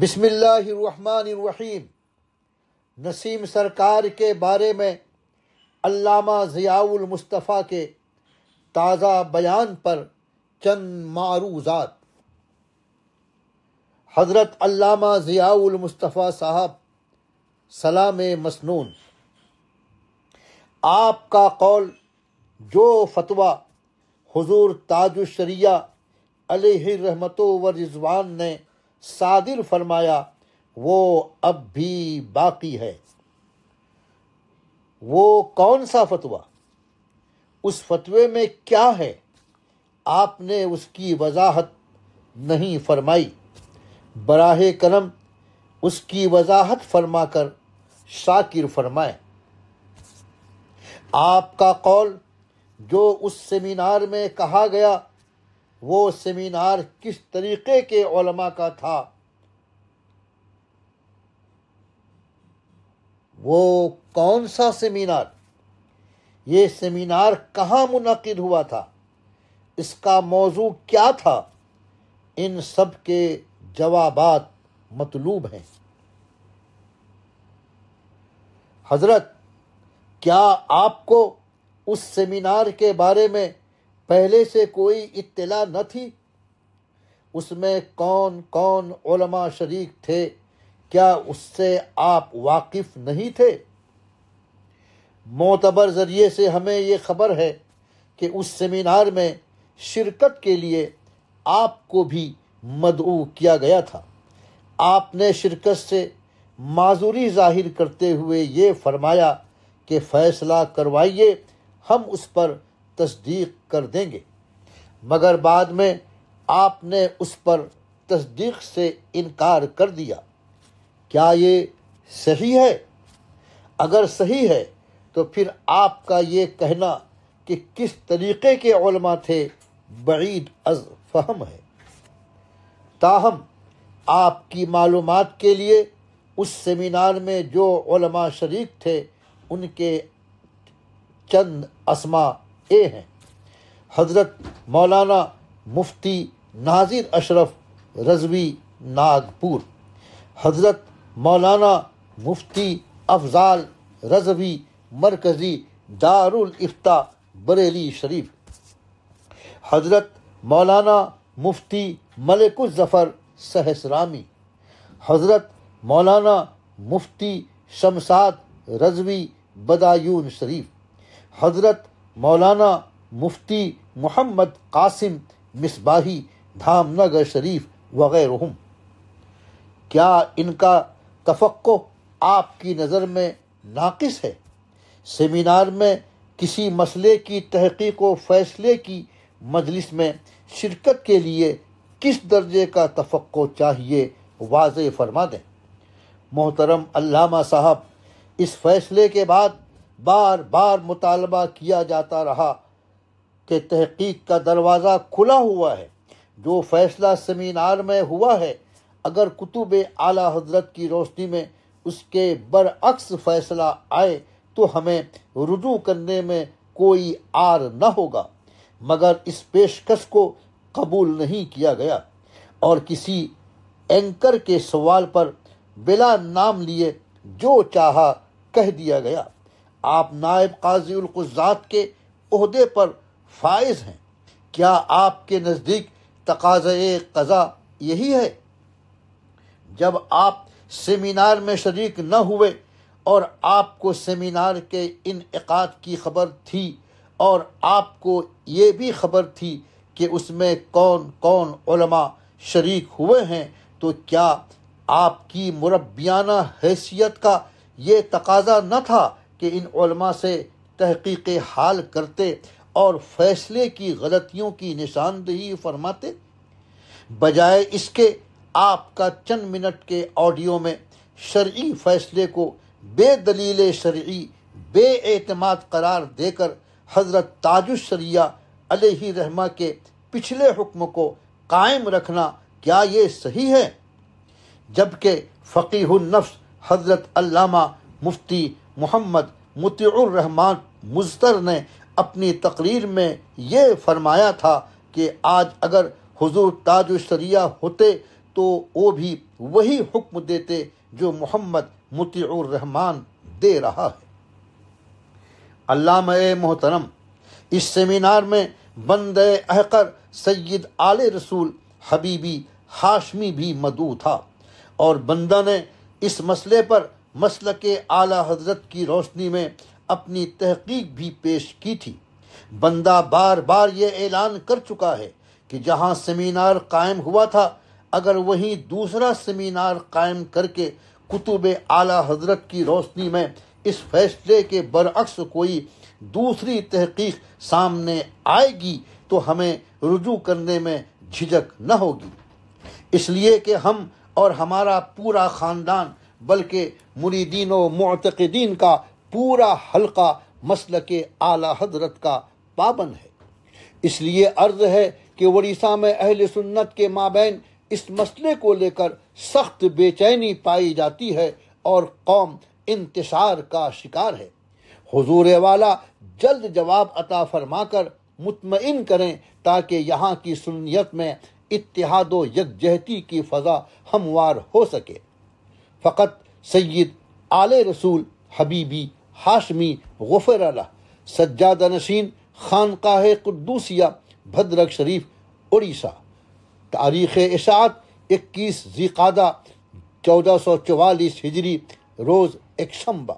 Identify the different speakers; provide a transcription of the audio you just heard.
Speaker 1: بسم اللہ الرحمن الرحیم۔ نسیم سرکار کے بارے میں علامہ ضیاء المصطفیٰ کے تازہ بیان پر چند معروضات۔ حضرت علامہ ضیاء المصطفیٰ صاحب، سلام مسنون۔ آپ کا قول، جو فتویٰ حضور تاج الشریعہ علیہ رحمت و رضوان نے صادر فرمایا، وہ اب بھی باقی ہے۔ وہ کون سا فتویٰ؟ اس فتوے میں کیا ہے؟ آپ نے اس کی وضاحت نہیں فرمائی۔ براہ کرم اس کی وضاحت فرما کر شاکر فرمائے آپ کا قول جو اس سیمینار میں کہا گیا وہ سیمینار کس طریقے کے علماء کا تھا؟ وہ کون سا سیمینار؟ یہ سیمینار کہاں منعقد ہوا تھا؟ اس کا موضوع کیا تھا؟ ان سب کے جوابات مطلوب ہیں۔ حضرت، کیا آپ کو اس سیمینار کے بارے میں پہلے سے کوئی اطلاع نہ تھی۔ اس میں کون کون علماء شریک تھے، کیا اس سے آپ واقف نہیں تھے؟ معتبر ذریعے سے ہمیں یہ خبر ہے کہ اس سیمینار میں شرکت کے لیے آپ کو بھی مدعو کیا گیا تھا۔ آپ نے شرکت سے معذوری ظاہر کرتے ہوئے یہ فرمایا کہ فیصلہ کروائیے، ہم اس پر تصدیق کر دیں گے۔ مگر بعد میں آپ نے اس پر تصدیق سے انکار کر دیا۔ کیا یہ صحیح ہے؟ اگر صحیح ہے، تو پھر آپ کا یہ کہنا کہ کس طریقے کے علماء تھے، بعید از فہم ہے۔ تاہم، آپ کی معلومات کے لیے اس سیمینار میں جو علماء شریک تھے، ان کے چند اسما اے ہیں۔ حضرت مولانا مفتی ناظر اشرف رضوی ناگپور، حضرت مولانا مفتی افضال رضوی مرکزی دارالافتا بریلی شریف، حضرت مولانا مفتی ملک الظفر سہسرامی، حضرت مولانا مفتی شمساد رضوی بدایون شریف، حضرت مولانا مفتی محمد قاسم مصباحی دھام نگر شریف وغیرہ کیا ان کا تفقع آپ کی نظر میں ناقص ہے؟ سیمینار میں کسی مسئلے کی تحقیق و فیصلے کی مجلس میں شرکت کے لیے کس درجے کا تفقع چاہیے واضح فرما دیں۔ محترم علامہ صاحب، اس فیصلے کے بعد بار بار مطالبہ کیا جاتا رہا کہ تحقیق کا دروازہ کھلا ہوا ہے۔ جو فیصلہ سیمینار میں ہوا ہے، اگر کتب اعلیٰ حضرت کی روشنی میں اس کے برعکس فیصلہ آئے، تو ہمیں رجوع کرنے میں کوئی آر نہ ہوگا۔ مگر اس پیشکش کو قبول نہیں کیا گیا۔ اور کسی اینکر کے سوال پر بلا نام لیے جو چاہا کہہ دیا گیا۔ آپ نائب قاضی القزات کے عہدے پر فائز ہیں۔ کیا آپ کے نزدیک تقاضۂ قضا یہی ہے؟ جب آپ سیمینار میں شریک نہ ہوئے اور آپ کو سیمینار کے انعقاد کی خبر تھی اور آپ کو یہ بھی خبر تھی کہ اس میں کون کون علماء شریک ہوئے ہیں، تو کیا آپ کی مربیانہ حیثیت کا یہ تقاضا نہ تھا کہ ان علماء سے تحقیق حال کرتے اور فیصلے کی غلطیوں کی نشاندہی فرماتے؟ بجائے اس کے آپ کا چند منٹ کے آڈیو میں شرعی فیصلے کو بے دلیل شرعی بے اعتماد قرار دے کر حضرت تاج الشریعہ علیہ رحمہ کے پچھلے حکم کو قائم رکھنا کیا یہ صحیح ہے؟ جبکہ فقیح النفس حضرت علامہ مفتی محمد مطیع الرحمان مزتر نے اپنی تقریر میں یہ فرمایا تھا کہ آج اگر حضور تاج الشریعہ ہوتے تو وہ بھی وہی حکم دیتے جو محمد مطیع الرحمان دے رہا ہے۔ علامہ محترم، اس سیمینار میں بند احقر سید آل رسول حبیبی ہاشمی بھی مدعو تھا اور بندہ نے اس مسئلے پر مسلک اعلیٰ حضرت کی روشنی میں اپنی تحقیق بھی پیش کی تھی۔ بندہ بار بار یہ اعلان کر چکا ہے کہ جہاں سیمینار قائم ہوا تھا، اگر وہیں دوسرا سیمینار قائم کر کے کتب اعلیٰ حضرت کی روشنی میں اس فیصلے کے برعکس کوئی دوسری تحقیق سامنے آئے گی، تو ہمیں رجوع کرنے میں جھجک نہ ہوگی۔ اس لیے کہ ہم اور ہمارا پورا خاندان بلکہ مریدین و معتقدین کا پورا حلقہ مسلک اعلیٰ حضرت کا پابند ہے۔ اس لیے عرض ہے کہ اڑیسہ میں اہل سنت کے مابین اس مسئلے کو لے کر سخت بے چینی پائی جاتی ہے اور قوم انتشار کا شکار ہے۔ حضور والا جلد جواب عطا فرما کر مطمئن کریں تاکہ یہاں کی سنیت میں اتحاد و یکجہتی کی فضا ہموار ہو سکے۔ فقط سید آل رسول حبیبی ہاشمی غفر اللہ سجادہ نشین، خانقاہ قدوسیہ، بھدرک شریف، اڑیسہ۔ تاریخ اشاعت، اکیس ذیقادہ چودہ سو چوالیس ہجری، روز ایک شمبہ